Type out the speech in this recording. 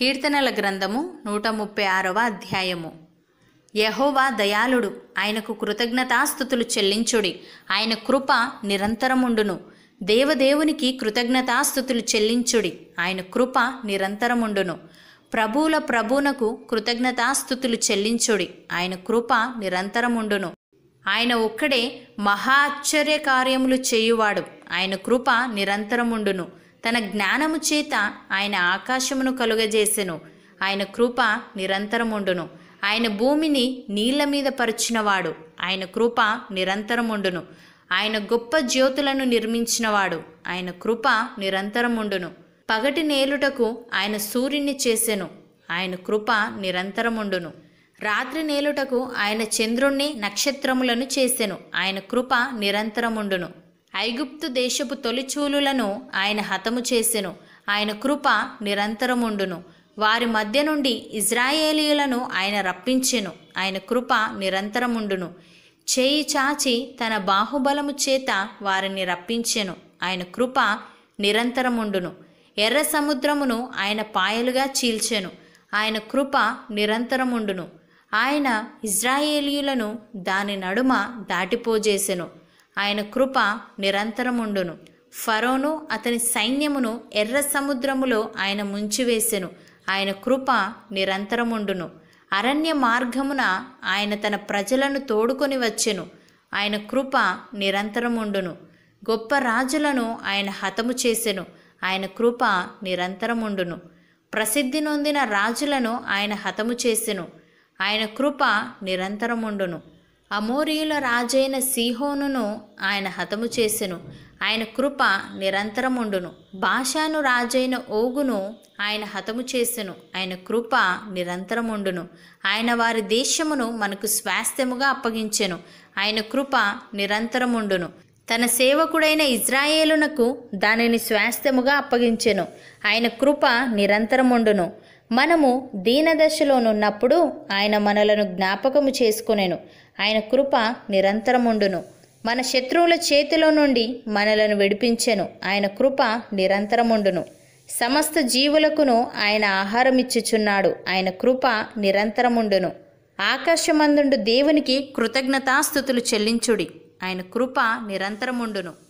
కీర్తనల గ్రంథము నూట ముప్పై ఆరవ అధ్యాయము. యహోవా దయాళుడు ఆయనకు కృతజ్ఞతాస్థుతులు చెల్లించుడి. ఆయన కృప నిరంతరముండును. దేవదేవునికి కృతజ్ఞతాస్థుతులు చెల్లించుడి. ఆయన కృప నిరంతరముండును. ప్రభువుల ప్రభువునకు కృతజ్ఞతాస్థుతులు చెల్లించుడి. ఆయన కృప నిరంతరముండును. ఆయన ఒక్కడే మహా ఆశ్చర్య కార్యములు చేయువాడు. ఆయన కృప నిరంతరముండును. తన జ్ఞానము చేత ఆయన ఆకాశమును కలుగజేసెను. ఆయన కృప నిరంతరముండును. ఆయన భూమిని నీళ్ళ మీద పరిచినవాడు ఆయన కృప నిరంతరముండును. ఆయన గొప్ప జ్యోతులను నిర్మించినవాడు. ఆయన కృప నిరంతరముండును. పగటి నేలుటకు ఆయన సూర్యుని చేసెను. ఆయన కృప నిరంతరముండును. రాత్రి నేలుటకు ఆయన చంద్రుణ్ణి నక్షత్రములను చేసెను. ఆయన కృప నిరంతరముండును. ఐగుప్తు దేశపు తొలిచూలులను ఆయన హతము చేసెను. ఆయన కృప నిరంతరముండును. వారి మధ్య నుండి ఇజ్రాయేలీయులను ఆయన రప్పించెను. ఆయన కృప నిరంతరముండును. చేయి చాచి తన బాహుబలము చేత వారిని రప్పించెను. ఆయన కృప నిరంతరముండును. ఎర్ర సముద్రమును ఆయన పాయలుగా చీల్చెను. ఆయన కృప నిరంతరముండును. ఆయన ఇజ్రాయేలీయులను దాని నడుమ దాటిపోజేసెను. ఆయన కృప నిరంతరముండును. ఫరోను అతని సైన్యమును ఎర్ర సముద్రములో ఆయన ముంచివేసెను. ఆయన కృప నిరంతరముండును. అరణ్య మార్గమున ఆయన తన ప్రజలను తోడుకొని వచ్చెను. ఆయన కృప నిరంతరముండును. గొప్ప రాజులను ఆయన హతము చేసెను. ఆయన కృప నిరంతరముండును. ప్రసిద్ధి నొందిన రాజులను ఆయన హతము చేసెను. ఆయన కృప నిరంతరముండును. అమోరియుల రాజైన సీహోనును ఆయన హతము చేసెను. ఆయన కృప నిరంతరముండును. భాషాను రాజైన ఓగును ఆయన హతము చేసెను. ఆయన కృప నిరంతరముండును. ఆయన వారి దేశమును మనకు స్వాస్థ్యముగా అప్పగించెను. ఆయన కృప నిరంతరముండును. తన సేవకుడైన ఇజ్రాయేలునకు దానిని స్వాస్థ్యముగా అప్పగించెను. ఆయన కృప నిరంతరముండును. మనము దీనదశలోనున్నప్పుడు ఆయన మనలను జ్ఞాపకము చేసుకునేను. ఆయన కృప నిరంతరముండును. మన శత్రువుల చేతిలో నుండి మనలను విడిపించెను. ఆయన కృప నిరంతరముండును. సమస్త జీవులకును ఆయన ఆహారం ఇచ్చుచున్నాడు ఆయన కృప నిరంతరముండును. ఆకాశమందుండు దేవునికి కృతజ్ఞతాస్థుతులు చెల్లించుడి. ఆయన కృప నిరంతరముండును.